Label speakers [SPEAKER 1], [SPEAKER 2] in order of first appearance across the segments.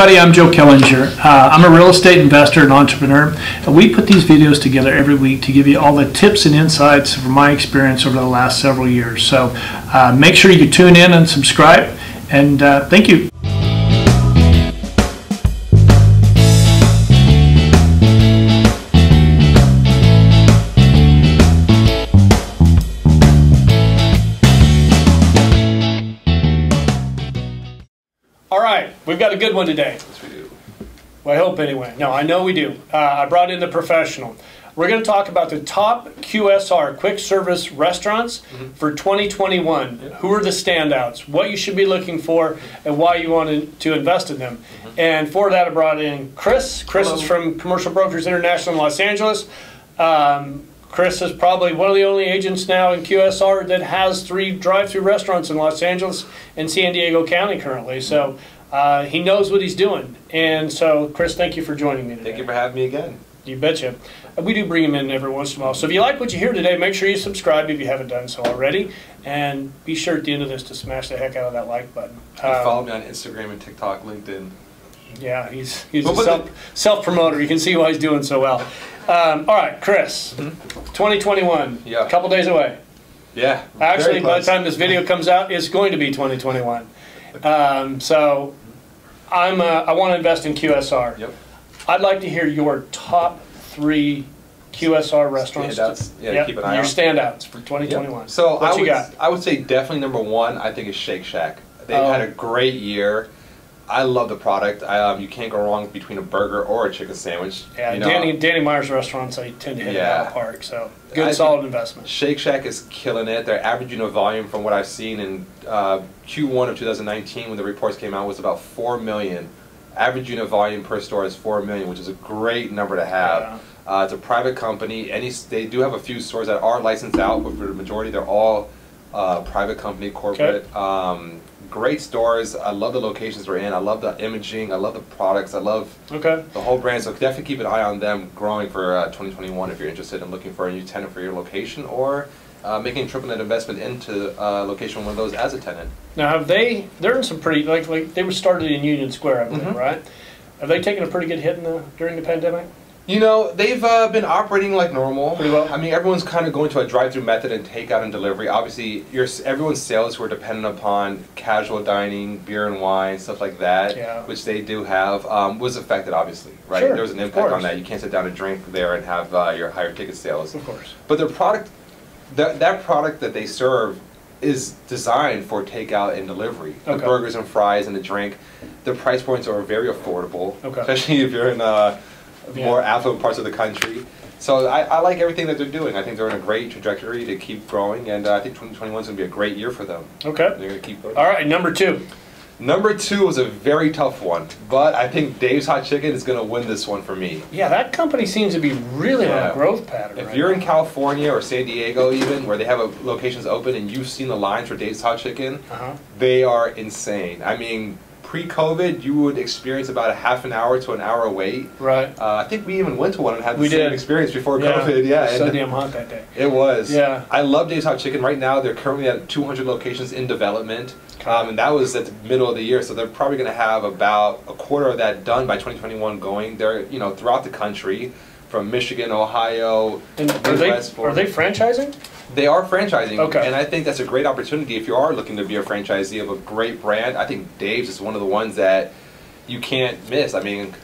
[SPEAKER 1] everybody, I'm Joe Killinger. Uh, I'm a real estate investor and entrepreneur. We put these videos together every week to give you all the tips and insights from my experience over the last several years. So uh, make sure you tune in and subscribe. And uh, thank you. All right, we've got a good one today.
[SPEAKER 2] Yes, we do.
[SPEAKER 1] Well, I hope anyway. No, I know we do. Uh, I brought in the professional. We're going to talk about the top QSR, quick service restaurants, for 2021. Who are the standouts? What you should be looking for, and why you want to invest in them. And for that, I brought in Chris. Chris is from Commercial Brokers International in Los Angeles. Um, Chris is probably one of the only agents now in QSR that has three drive-through restaurants in Los Angeles and San Diego County currently. So uh, he knows what he's doing. And so, Chris, thank you for joining me today.
[SPEAKER 2] Thank you for having me again.
[SPEAKER 1] You betcha. Uh, We do bring him in every once in a while. So if you like what you hear today, make sure you subscribe if you haven't done so already. And be sure at the end of this to smash the heck out of that like button.
[SPEAKER 2] You
[SPEAKER 1] Um,
[SPEAKER 2] follow me on Instagram and TikTok, LinkedIn.
[SPEAKER 1] Yeah, he's, he's a self, self promoter. You can see why he's doing so well. Um, all right, Chris, 2021.
[SPEAKER 2] Mm-hmm. Yeah.
[SPEAKER 1] A couple days away.
[SPEAKER 2] Yeah.
[SPEAKER 1] Actually, by the time this video comes out, it's going to be 2021. Um, so I'm, uh, I want to invest in QSR.
[SPEAKER 2] Yep.
[SPEAKER 1] I'd like to hear your top three QSR restaurants.
[SPEAKER 2] Standouts. Yeah,
[SPEAKER 1] Yep,
[SPEAKER 2] keep an eye
[SPEAKER 1] your
[SPEAKER 2] out.
[SPEAKER 1] standouts for
[SPEAKER 2] Yep.
[SPEAKER 1] 2021.
[SPEAKER 2] So
[SPEAKER 1] what
[SPEAKER 2] I
[SPEAKER 1] you
[SPEAKER 2] would,
[SPEAKER 1] got?
[SPEAKER 2] I would say definitely number one. I think is Shake Shack. They've
[SPEAKER 1] Oh.
[SPEAKER 2] had a great year. I love the product. I, um, you can't go wrong between a burger or a chicken sandwich.
[SPEAKER 1] Yeah,
[SPEAKER 2] You know,
[SPEAKER 1] Danny Danny Meyer's restaurants I tend to hit it out of the park. So good,
[SPEAKER 2] I
[SPEAKER 1] solid investment.
[SPEAKER 2] Shake Shack is killing it. Their average unit volume, from what I've seen in uh, Q1 of 2019, when the reports came out, was about four million. Average unit volume per store is four million, which is a great number to have.
[SPEAKER 1] Yeah.
[SPEAKER 2] Uh, it's a private company. Any they do have a few stores that are licensed out, but for the majority, they're all uh, private company, corporate. Um, great stores. I love the locations they're in. I love the imaging. I love the products. I love
[SPEAKER 1] Okay.
[SPEAKER 2] the whole brand. So definitely keep an eye on them growing for uh, 2021 if you're interested in looking for a new tenant for your location or uh, making a triple net investment into uh, location one of those as a tenant.
[SPEAKER 1] Now have they? They're in some pretty like like they were started in Union Square, I believe,
[SPEAKER 2] Mhm.
[SPEAKER 1] right? Have they taken a pretty good hit in the during the pandemic?
[SPEAKER 2] You know, they've uh, been operating like normal.
[SPEAKER 1] Pretty well.
[SPEAKER 2] I mean, everyone's kind of going to a drive-through method and takeout and delivery. Obviously, your everyone's sales were dependent upon casual dining, beer and wine, stuff like that,
[SPEAKER 1] Yeah.
[SPEAKER 2] which they do have, um, was affected obviously, right?
[SPEAKER 1] Sure,
[SPEAKER 2] there was an impact on that. You can't sit down and drink there and have uh, your higher ticket sales.
[SPEAKER 1] Of course.
[SPEAKER 2] But their product, that, that product that they serve is designed for takeout and delivery. The
[SPEAKER 1] Okay.
[SPEAKER 2] burgers and fries and the drink, the price points are very affordable,
[SPEAKER 1] Okay.
[SPEAKER 2] especially if you're in uh,
[SPEAKER 1] Yeah.
[SPEAKER 2] more affluent parts of the country. So I, I like everything that they're doing. I think they're in a great trajectory to keep growing, and uh, I think 2021 is going to be a great year for them.
[SPEAKER 1] Okay.
[SPEAKER 2] They're going to keep going.
[SPEAKER 1] All right. Number two.
[SPEAKER 2] Number two was a very tough one, but I think Dave's Hot Chicken is going to win this one for me.
[SPEAKER 1] Yeah, that company seems to be really on a growth pattern.
[SPEAKER 2] If
[SPEAKER 1] right
[SPEAKER 2] you're in. California or San Diego, even where they have a, locations open, and you've seen the lines for Dave's Hot Chicken,
[SPEAKER 1] Uh-huh.
[SPEAKER 2] they are insane. I mean, pre-COVID, you would experience about a half an hour to an hour wait.
[SPEAKER 1] Right.
[SPEAKER 2] Uh, I think we even went to one and had the
[SPEAKER 1] We
[SPEAKER 2] same
[SPEAKER 1] did.
[SPEAKER 2] experience before COVID. Yeah,
[SPEAKER 1] So damn hot that day.
[SPEAKER 2] it was.
[SPEAKER 1] Yeah.
[SPEAKER 2] I love Dave's Hot Chicken. Right now, they're currently at 200 locations in development, um, and that was at the middle of the year. So they're probably going to have about a quarter of that done by 2021. Going, they're you know throughout the country, from Michigan, Ohio,
[SPEAKER 1] And are they are they franchising?
[SPEAKER 2] They are franchising,
[SPEAKER 1] Okay.
[SPEAKER 2] and I think that's a great opportunity if you are looking to be a franchisee of a great brand. I think Dave's is one of the ones that you can't miss. I mean,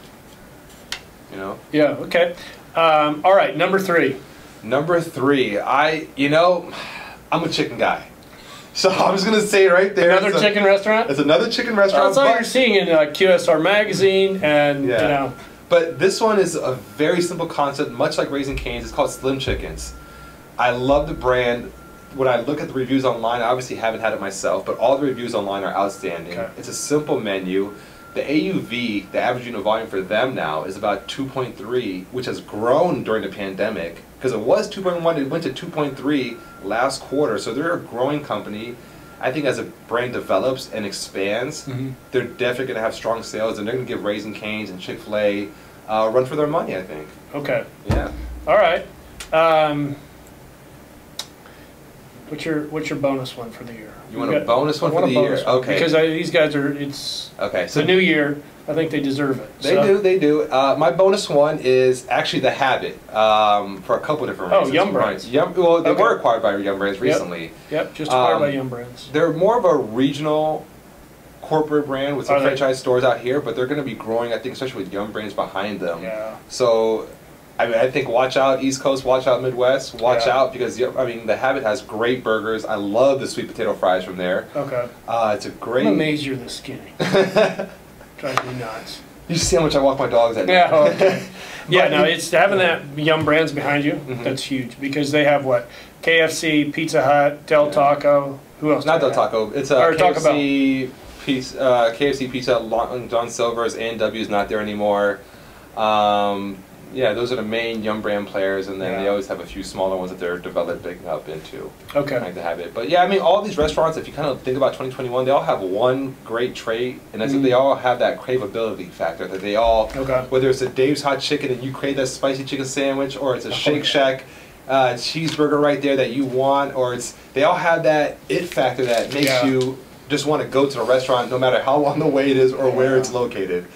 [SPEAKER 2] you know.
[SPEAKER 1] Yeah. Okay. Um, all right. Number three.
[SPEAKER 2] Number three, I you know, I'm a chicken guy, so I'm just gonna say right there.
[SPEAKER 1] Another
[SPEAKER 2] a-
[SPEAKER 1] chicken restaurant.
[SPEAKER 2] It's another chicken restaurant,
[SPEAKER 1] that's all
[SPEAKER 2] but,
[SPEAKER 1] you're seeing in uh, QSR magazine, and
[SPEAKER 2] Yeah.
[SPEAKER 1] you know.
[SPEAKER 2] but this one is a very simple concept, much like Raising Cane's. It's called Slim Chickens. I love the brand. When I look at the reviews online, I obviously haven't had it myself, but all the reviews online are outstanding.
[SPEAKER 1] Okay.
[SPEAKER 2] It's a simple menu. The AUV, the average unit volume for them now, is about 2.3, which has grown during the pandemic because it was 2.1. It went to 2.3 last quarter, so they're a growing company. I think as a brand develops and expands,
[SPEAKER 1] Mhm.
[SPEAKER 2] they're definitely going to have strong sales, and they're going to give Raising Cane's and Chick Fil A uh, run for their money. I think.
[SPEAKER 1] Okay.
[SPEAKER 2] Yeah.
[SPEAKER 1] All right. Um, What's your what's your bonus one for the year?
[SPEAKER 2] You want
[SPEAKER 1] We've
[SPEAKER 2] a bonus one
[SPEAKER 1] I want
[SPEAKER 2] for
[SPEAKER 1] a
[SPEAKER 2] the year?
[SPEAKER 1] bonus one,
[SPEAKER 2] Okay.
[SPEAKER 1] Because I, these guys are it's
[SPEAKER 2] Okay, so
[SPEAKER 1] a new year. I think they deserve it.
[SPEAKER 2] They
[SPEAKER 1] So-
[SPEAKER 2] do, they do. Uh, my bonus one is actually the Habit um, for a couple different
[SPEAKER 1] Oh,
[SPEAKER 2] reasons.
[SPEAKER 1] Yum. Brands.
[SPEAKER 2] Yum, well, they
[SPEAKER 1] Okay.
[SPEAKER 2] were acquired by Yum Brands recently.
[SPEAKER 1] Yep, just acquired
[SPEAKER 2] Um,
[SPEAKER 1] by Yum Brands.
[SPEAKER 2] They're more of a regional corporate brand with some
[SPEAKER 1] Are they?
[SPEAKER 2] franchise stores out here, but they're going to be growing, I think, especially with Yum Brands behind them.
[SPEAKER 1] Yeah.
[SPEAKER 2] So, I mean, I think watch out East Coast, watch out Midwest, watch
[SPEAKER 1] Yeah.
[SPEAKER 2] out because Yum- I mean the Habit has great burgers. I love the sweet potato fries from there.
[SPEAKER 1] Okay.
[SPEAKER 2] Uh, it's a great.
[SPEAKER 1] I'm amazed you're this skinny. Drives me nuts.
[SPEAKER 2] you see how much I walk my dogs at
[SPEAKER 1] Yeah.
[SPEAKER 2] night.
[SPEAKER 1] Okay. Yeah.
[SPEAKER 2] But
[SPEAKER 1] No, it's having that Yum Brands behind you.
[SPEAKER 2] Mhm.
[SPEAKER 1] That's huge because they have what KFC, Pizza Hut, Del
[SPEAKER 2] Yeah.
[SPEAKER 1] Taco. Who else?
[SPEAKER 2] Not Del
[SPEAKER 1] have?
[SPEAKER 2] Taco. It's a
[SPEAKER 1] Or Taco
[SPEAKER 2] KFC piece. Uh, KFC pizza. Long John Silver's and W's not there anymore. Um, yeah, those are the main Yum brand players, and then they always have a few smaller ones that they're developing up into.
[SPEAKER 1] Okay.
[SPEAKER 2] Like the Habit, but yeah, I mean, all these restaurants, if you kind of think about 2021, they all have one great trait, and that's that
[SPEAKER 1] Mhm.
[SPEAKER 2] they all have that craveability factor. That they all,
[SPEAKER 1] Okay.
[SPEAKER 2] whether it's a Dave's Hot Chicken and you crave that spicy chicken sandwich, or it's a
[SPEAKER 1] Oh,
[SPEAKER 2] Shake
[SPEAKER 1] yeah.
[SPEAKER 2] Shack uh, cheeseburger right there that you want, or it's they all have that it factor that makes
[SPEAKER 1] Yeah.
[SPEAKER 2] you just want to go to the restaurant no matter how long the wait is or where it's located.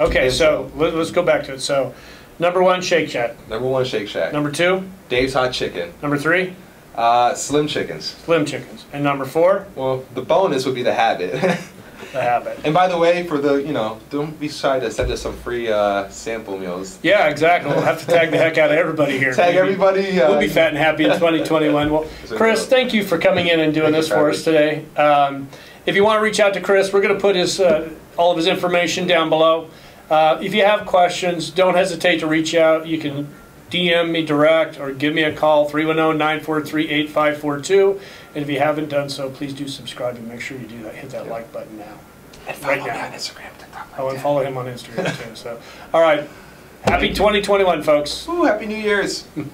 [SPEAKER 1] Okay. So let, let's go back to it. So, number one, Shake Shack.
[SPEAKER 2] Number one, Shake Shack.
[SPEAKER 1] Number two,
[SPEAKER 2] Dave's Hot Chicken.
[SPEAKER 1] number three,
[SPEAKER 2] Uh, Slim Chickens.
[SPEAKER 1] Slim Chickens, and number four,
[SPEAKER 2] Well, the bonus would be the Habit.
[SPEAKER 1] the Habit.
[SPEAKER 2] and by the way, for the you know, don't be shy to send us some free uh, sample meals.
[SPEAKER 1] Yeah, exactly. We'll have to tag the heck out of everybody here.
[SPEAKER 2] Tag
[SPEAKER 1] We'll be-
[SPEAKER 2] everybody. Uh,
[SPEAKER 1] We'll be fat and happy in 2021. Well, Chris, thank you for coming in and doing
[SPEAKER 2] Thank
[SPEAKER 1] this
[SPEAKER 2] for
[SPEAKER 1] for us today. Um, if you want to reach out to Chris, we're going to put his uh, all of his information down below. Uh, if you have questions, don't hesitate to reach out. You can DM me direct or give me a call 310-943-8542. And if you haven't done so, please do subscribe and make sure you do that. Hit that like button now.
[SPEAKER 2] And follow
[SPEAKER 1] right
[SPEAKER 2] me on Instagram, TikTok.
[SPEAKER 1] Oh, and follow him on Instagram too. So, all right. Happy 2021, folks.
[SPEAKER 2] Ooh, happy New Year's.